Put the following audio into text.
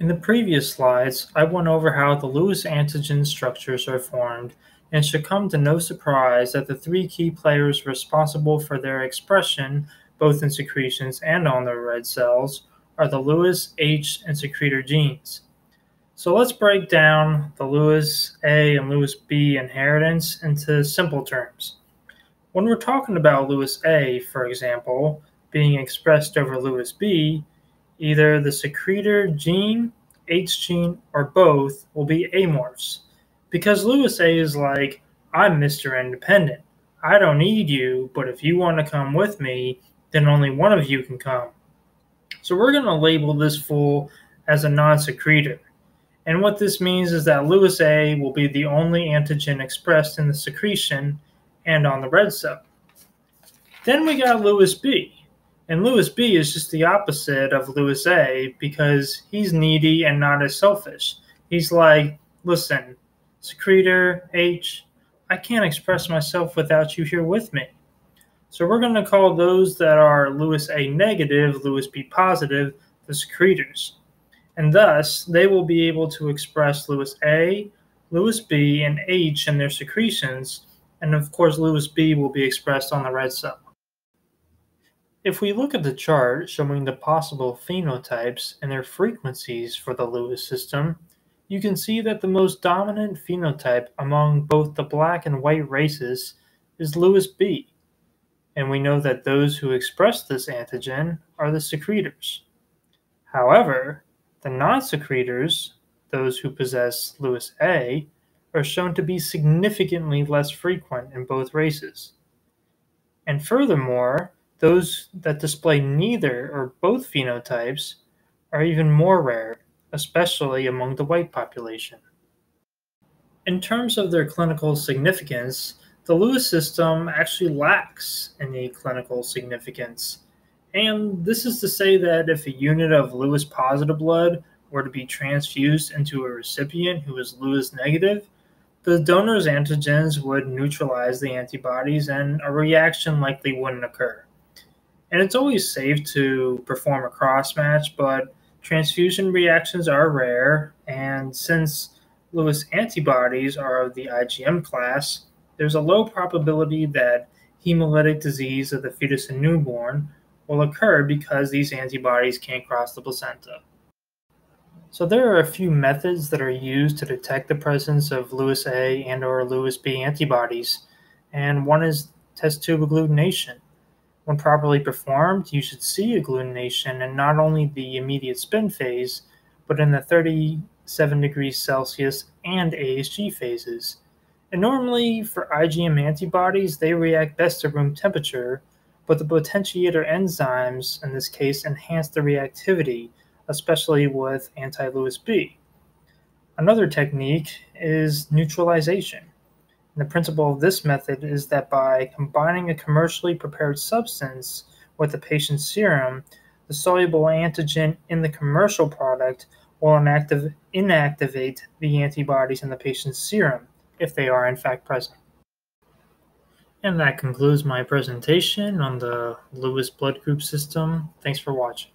In the previous slides, I went over how the Lewis antigen structures are formed and should come to no surprise that the three key players responsible for their expression, both in secretions and on the red cells, are the Lewis, H, and secretor genes. So let's break down the Lewis A and Lewis B inheritance into simple terms. When we're talking about Lewis A, for example, being expressed over Lewis B, Either the secretor gene, H gene, or both will be amorphs. Because Lewis A is like, I'm Mr. Independent. I don't need you, but if you want to come with me, then only one of you can come. So we're going to label this fool as a non-secretor. And what this means is that Lewis A will be the only antigen expressed in the secretion and on the red cell. Then we got Lewis B. And Lewis B is just the opposite of Lewis A because he's needy and not as selfish. He's like, listen, secretor H, I can't express myself without you here with me. So we're going to call those that are Lewis A negative, Lewis B positive, the secretors. And thus, they will be able to express Lewis A, Lewis B, and H in their secretions. And of course, Lewis B will be expressed on the red cell. If we look at the chart showing the possible phenotypes and their frequencies for the Lewis system, you can see that the most dominant phenotype among both the black and white races is Lewis B, and we know that those who express this antigen are the secretors. However, the non-secretors, those who possess Lewis A, are shown to be significantly less frequent in both races. And furthermore, those that display neither or both phenotypes are even more rare, especially among the white population. In terms of their clinical significance, the Lewis system actually lacks any clinical significance. And this is to say that if a unit of Lewis positive blood were to be transfused into a recipient who is Lewis negative, the donor's antigens would neutralize the antibodies and a reaction likely wouldn't occur and it's always safe to perform a cross match, but transfusion reactions are rare. And since Lewis antibodies are of the IgM class, there's a low probability that hemolytic disease of the fetus and newborn will occur because these antibodies can't cross the placenta. So there are a few methods that are used to detect the presence of Lewis A and or Lewis B antibodies, and one is test tube agglutination. When properly performed, you should see agglutination in not only the immediate spin phase, but in the 37 degrees Celsius and ASG phases. And normally, for IgM antibodies, they react best to room temperature, but the potentiator enzymes in this case enhance the reactivity, especially with anti Lewis B. Another technique is neutralization. And the principle of this method is that by combining a commercially prepared substance with the patient's serum, the soluble antigen in the commercial product will inactiv- inactivate the antibodies in the patient's serum if they are in fact present. And that concludes my presentation on the Lewis blood group system. Thanks for watching.